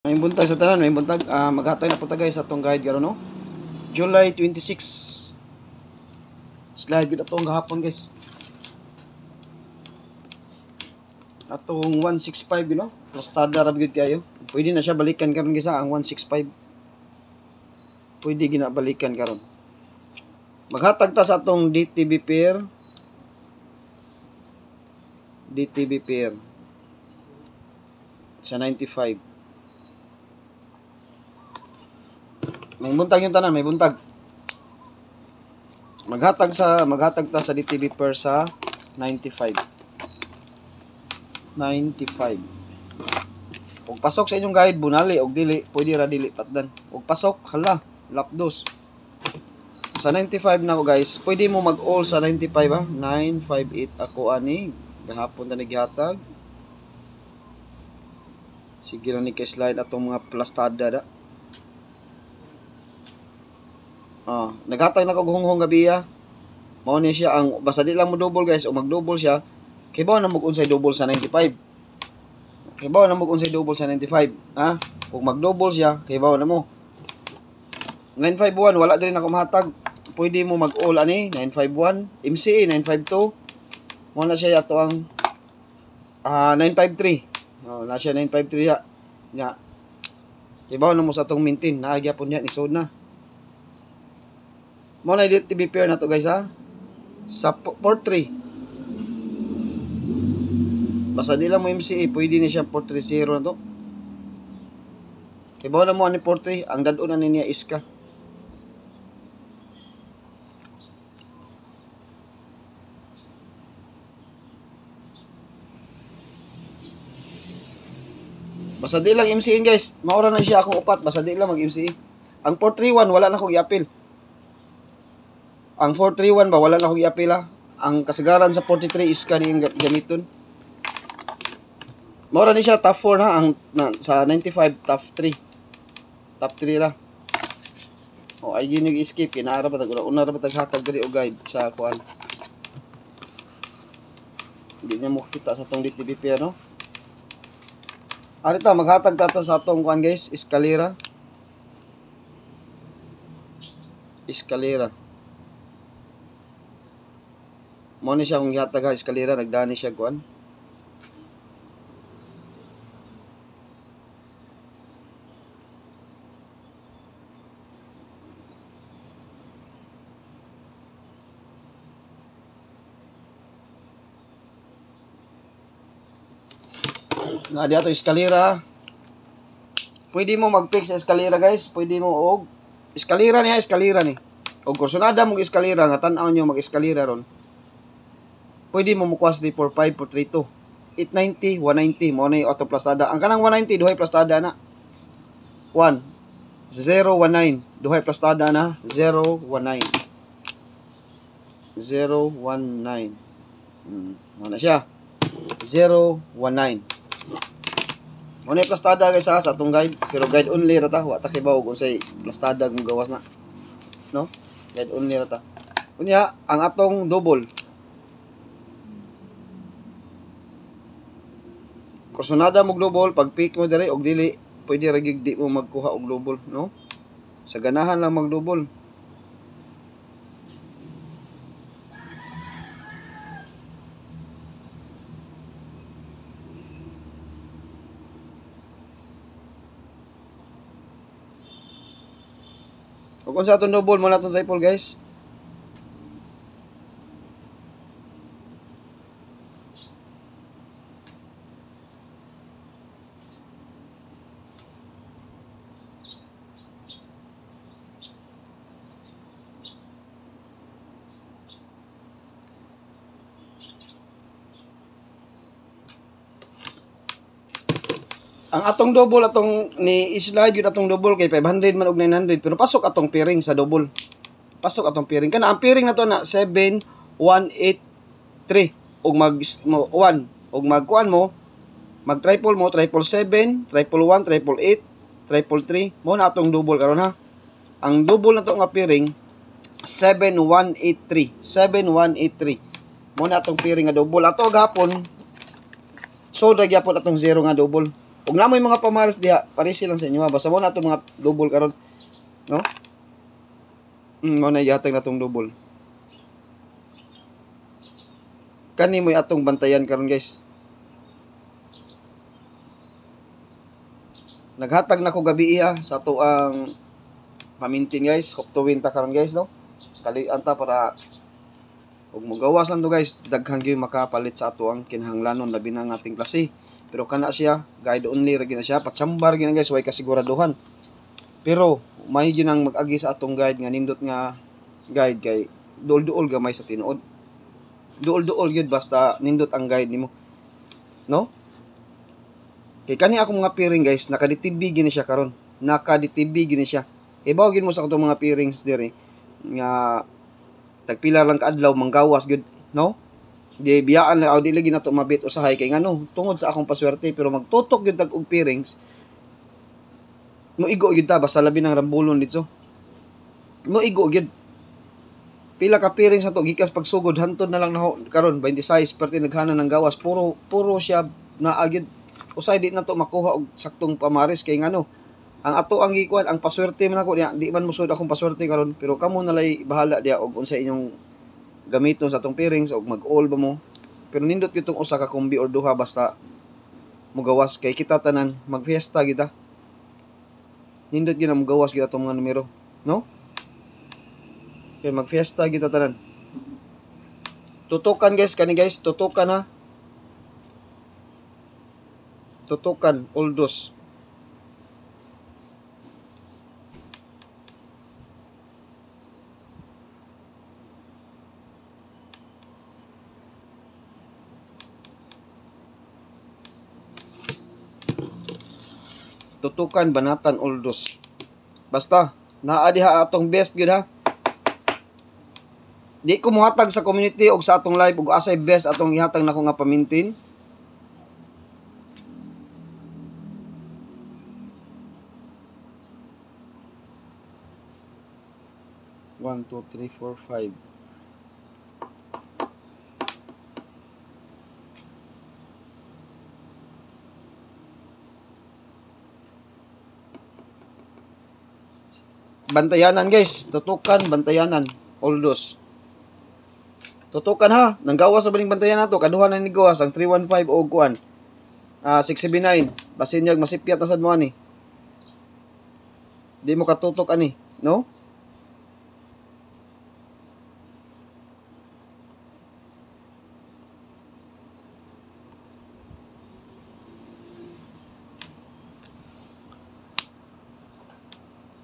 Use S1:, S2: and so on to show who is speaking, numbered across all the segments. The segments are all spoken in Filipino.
S1: May buntag sa tanan, may buntag. Ah, maghatag na po ta guys atong guide karon no. July 26. Slide gud atong gahapon guys. Atong 165 you know. Plastada ra gud kayo. Pwede na siya balikan karon guys ang 165. Pwede ginabalikan karon. Maghatag ta sa atong DTB pair. DTB pair. Sa 95. May buntag yung tanan, may buntag. Maghatag sa maghatag ta sa DTV per sa 95. 95. Ug pasok sa inyong guide bunali og dili, pwede ra dili patdan. Ug pasok hala, lapdos. Sa 95 na ko guys, pwede mo mag-all sa 95 ha. 958 ako ani. Gahapon ta naghatag. Sige lang ni kay slide atong mga plastada da. Ah, naghatag na ko gunghong gabi ya. Mao ni siya ang basta di lang mo double guys o mag-double siya. Kay bawo na mo unsay double sa 95. Kay bawo na mo unsay double sa 95, ha? Kung mag-double siya, kay bawo na mo. 951 wala din ako mahatag. Pwede mo mag-all ani 951, MCA 952. Mo na siya ato ang ah 953. Oh, na siya 953 ya. Ya. Kay bawo na mo sa atong maintain, naagya po niya ni na. Mo na edit TV pair na to guys ha. Sa port 3. Basta di lang mo MCA, pwede ni siya port 30 na to. Ibaw na mo ani port 3, ang dadon na niya iska. Basta di lang MCA guys. Maura na siya akong upat. Basta di lang mag-MCA. Ang 431 wala na akong i-appeal. Ang 431 ba wala na akong i-appeal ha. Ang kasagaran sa 43 is kaniyang gamiton. Maura ni siya top 4 ha ang na, sa 95 top 3. Top 3 ra. O ay yun yung escape kinaara ba tag una ra tag hatag og guide sa kuan. Hindi niya mo kita sa tong DTBP no. Arita maghatag ta sa atong kuan guys, eskalera. Eskalera. Mo ni siya kung gihatag ha eskalera, nagdani siya kuan. Na di ato eskalera. Pwede mo mag-fix sa eskalera guys, pwede mo og eskalera niya, eskalera ni. Og kursunada mo eskalera nga tan-aw nyo mag-eskalera ron. Pwede mo mukuas di 45 por 32. 890, 190 mo na auto plastada. Ang kanang 190 duhay plastada na. 1 019 duhay plastada na 019 019 hmm, ano siya 019 Muna plastada guys ha, sa atong guide. Pero guide only rata. Wa ta kay bawo kung say plastada kung gawas na. No? Guide only rata. Kunya, ang atong double. Kursunada mo double, pag pick mo diri og dili, pwede ra gyud di mo magkuha og double, no? Sa ganahan lang mag double. Kung sa atong double mo na itong triple guys. Atong double atong ni slide yun atong double kay 500 man og 900 pero pasok atong pairing sa double. Pasok atong pairing kana ang pairing na to na 7 1 8 3 og mag 1 og magkuan mo mag triple mo triple 7 triple 1 triple 8 triple 3 mo na atong double karon ha? Ang double na to nga pairing 7183 7183 mo na atong pairing nga double. Ato gapon. So gyapon atong zero nga double Ug na may mga pamares diha, parisi lang sa inyo ha. Basta mo na itong mga double karon, no? Mm, mo na yatag na tong double. Kani mo atong bantayan karon guys. Naghatag na ko gabi iya sa ato ang pamintin guys. Hoktuwin ta karon guys no. Kali anta para ug magawas lang to guys daghang gyud makapalit sa ato ang kinahanglanon labi na ng ating klase. Pero kana siya guide only ra gina siya patsambar gina guys way kasiguraduhan. Pero may ginang mag-agi sa atong guide nga nindot nga guide kay duol-duol gamay sa tinuod. Duol-duol gyud basta nindot ang guide nimo. No? Kay kani akong mga piring guys, nakaditibi gini siya karon. Nakaditibi gini siya. Ibaw gid mo sa atong mga pirings dire nga tagpila lang kaadlaw manggawas gyud, no? Di biyaan lang. Aw dili ginato mabit usahay. Kay ngano tungod sa akong paswerte pero magtutok gyud tag og pirings mo igo gyud ta basta labi ng rambulon dito. Mo igo gyud. Pila ka pirings sa to gikas pagsugod hantod na lang na karon 26 perti naghana ng gawas. Puro puro siya naagid usay di na to makuha og saktong pamaris. Kay ngano ang ato ang gikuan ang paswerte man ako di man musud akong paswerte karon pero kamo nalay bahala diya og unsa inyong gamiton sa atong pairings og mag-all ba mo. Pero nindot gyud usa ka kombi or duha basta mugawas. Kay kita tanan magfiesta kita nindot gyud na mugawas gyud atong mga numero no? Kay magfiesta kita tanan. Tutukan guys. Kani guys tutukan ha? Tutukan oldos tutukan banatan oldos basta naa diha atong best gyud ha? Di ko muhatag sa community og sa atong live ug asay best atong ihatag nako nga pamintin. One, two, three, four, five. Bantayanan guys, tutukan, bantayanan, oldos. Tutukan ha, nanggawas sa baling bantayan nato, kaduha na ni gawas ang 315 o kuan. Ah, 679. Basin niya masipyat na sad mo ani. Di mo katutok ani, no?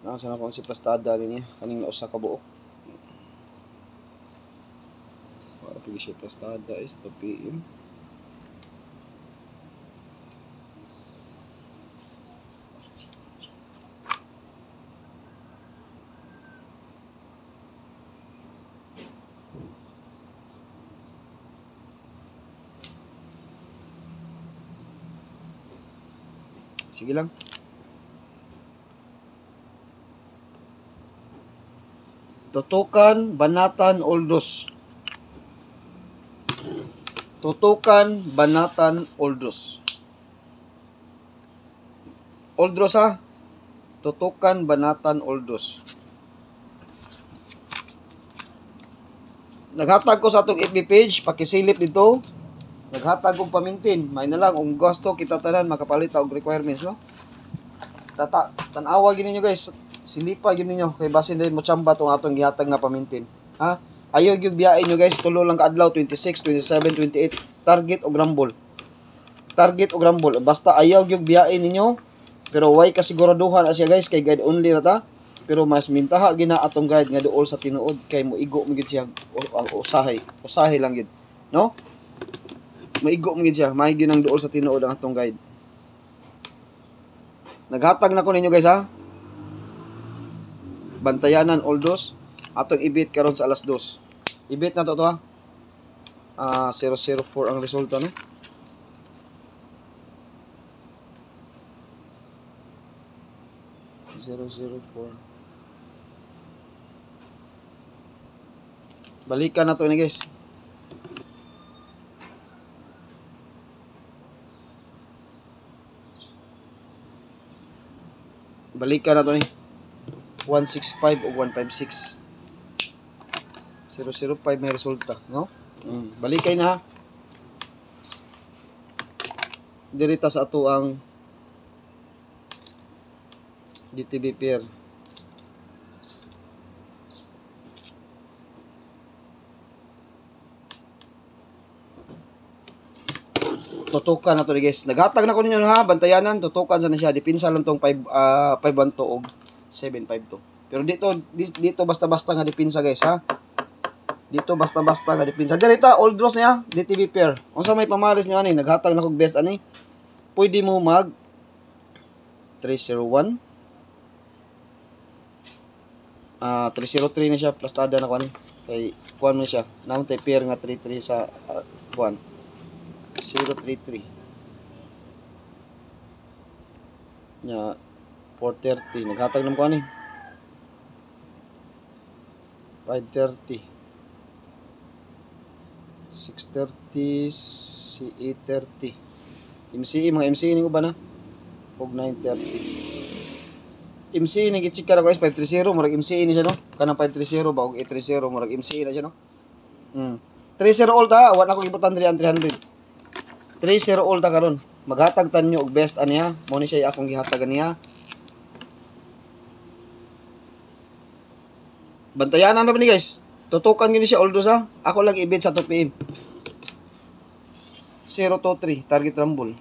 S1: Nasa na kung si pastada niya, kaning usa ka buok. Para pili siya pastada is 2 PM. Sige lang. Tutukan, Banatan, Oldos. Tutukan, Banatan, Oldos. Oldos ha? Tutukan, Banatan, Oldos. Naghatag ko sa atong FB page, pakisilip dito. Naghatag kong pamintin. May na lang, kung gusto kita tanan, makapalit og requirements, no? Tata, tanawa gini guys, silipa yun ninyo. Kay basin din mo tsamba tong atong gihatag nga pamintin ha? Ayaw gyud biyain nyo guys. Tulo lang kaadlaw 26 27 28 target og rumble target og rumble basta ayaw gyud biyain ninyo pero way kasiguraduhan na siya guys kay guide only na ta. Pero mas mintaha gina atong guide nga duol sa tinuod kay mo igo mo gid siya ang usahay. Usahay lang gid no? Maigo mo gid siya. May ginang duol sa tinuod ang atong guide. Naghatag na ko ninyo guys ha Bantayanan Oldos atong ibit karon sa alas 2. Ibit na to to ha. Ah 004 ang resulta no. Zero zero four. Balikan na to ni guys. balikan na to ni 165 o 156 005 may resulta no mm. balikay na dirita sa ato ang DTB pair tutukan na to guys. Naghatag na ko ninyo ha, bantayanan, tutukan sa na siya. Dipinsa lang tong 5 uh, 512 og 752. Pero dito di- dito basta-basta nga dipinsa guys ha. Dito basta-basta nga dipinsa. Dirita old draws niya, DTV pair. Unsa may pamaris niyo ani, naghatag na kog best ani. Pwede mo mag 301 Ah, 303 na siya, plastada na ko ani. Kay kuan mo siya. Naman tay pair nga 33 sa uh, kuan. 033 nya 430 naghatag nam ko ani? 530 630 si 830 MCE mga MCE ni ko ba na og 930 MCE ni gichik ka na ko is 530 murag MCE ni siya no? Kanang 530 ba og 830 murag MCE na siya no? Mm 30 all ta wa na ko ibutan diri ang 300 3-0 all ta karon. Maghatag tanyo og best aniya. Mo ni siya akong gihatag niya. Bantayan na ba ni guys? Tutukan gini siya all sa. Ako lang ibid sa 2 PM. 023 target rumble.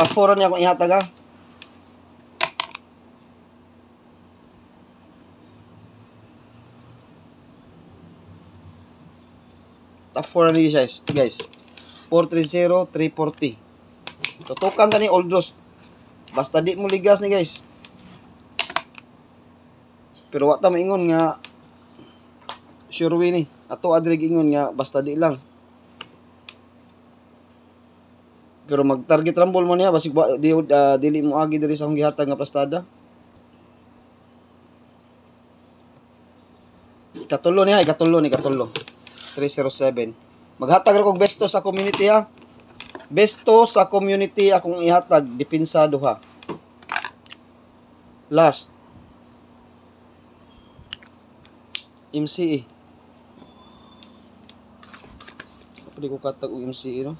S1: 4 niya akong ihatag ha. Top 4 ni guys. Guys. 430, 340. Tutukan ta ni Oldros. Basta di mo ligas ni guys. Pero wa ta maingon nga sure ni. Ato adrig ingon nga basta di lang. Pero mag target rumble mo niya basig ba- di uh, dili mo agi diri sa akong gihatag nga plastada. Katulo niya, ikatulo ni katulo. 307. Maghatag ra kog besto sa community ha. Besto sa community akong ihatag dipinsa duha. Last. MCE. Pwede ko katag og MCE no?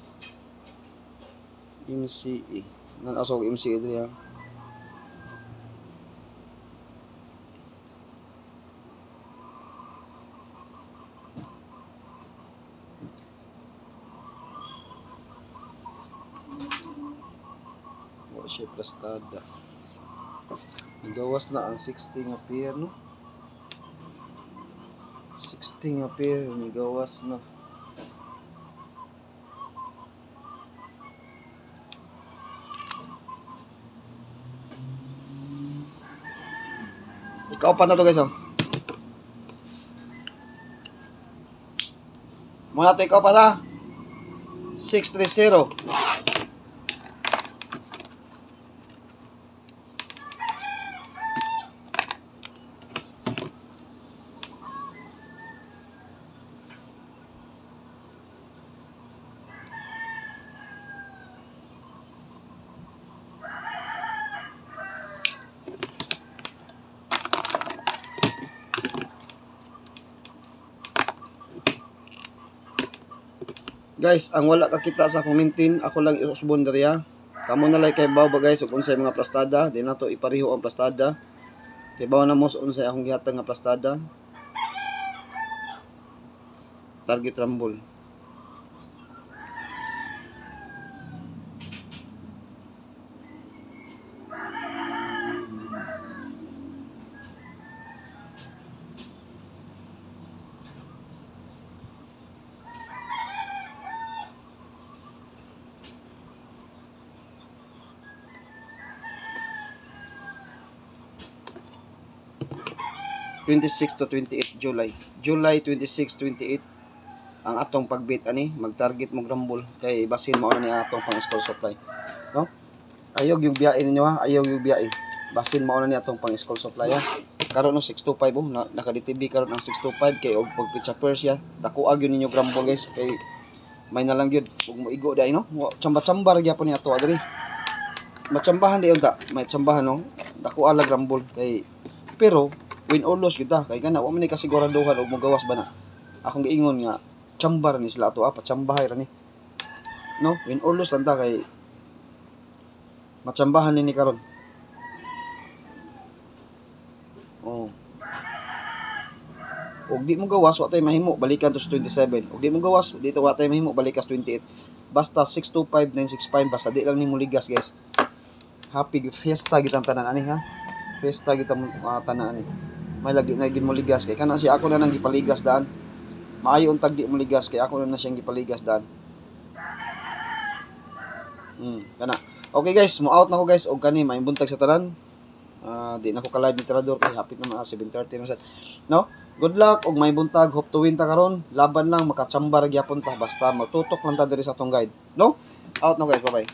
S1: MCE. Nan aso og MCE diri ha. Wala siya plastada. Gawas na ang 60 nga pair, no? 60 nga pair, gawas na. Ikaw pa na to guys, oh. Muna to ikaw pa na. 630. Guys, ang wala kakita sa commentin, ako lang iusbon diriya. Kamo na lang kay baw ba guys ug unsay mga plastada, di na to ipareho ang plastada. Kay baw na mo sa unsay akong gihatag nga plastada. Target rumble. Twenty-six to 28 July. July 26, 28 ang atong pagbit ani mag-target mo rumble kay basin na ni atong pang school supply. No? Ayog yung biyahe ninyo ha, ayog yung biyahe. Basin na ni atong pang school supply ha. Karon no 625 oh, na, naka-DTB karon ang 625 kay og pag pizza Persia, dakuag yun ninyo rumble guys kay may na lang gyud ug mo igo dai no. Ra gyapon ni ato adiri. matsambahan di unta may tsambahan no dako alag rambol kay pero win or lose kita. Kay kana wa man kasiguraduhan og mogawas ba na? Akong giingon nga tsambar ni sila ato apa tsambahay ra ni. No? Win or lose lang ta kay matsambahan ni ni karon. Oh. Og di mo gawas wa tay mahimo balikan to sa 27 og di mo gawas dito wa tay mahimo balikas 28 basta 625965 basta di lang nimo ligas guys. Happy fiesta gitang tanan ani ha? Fiesta gitang uh, tanan ani may lagi na gid mo kay kana si ako na nang gipaligas daan maayo untag di mo kay ako na na siyang gipaligas daan hmm kana okay guys mo out na ko guys og kani may buntag sa tanan Ah, di na ko ka-live ni Tirador kay hapit na mga 7:30 na sad. No? Good luck og may buntag hope to win ta karon. Laban lang makachambar gyapon ta basta matutok lang ta diri sa atong guide. No? Out na guys, bye-bye.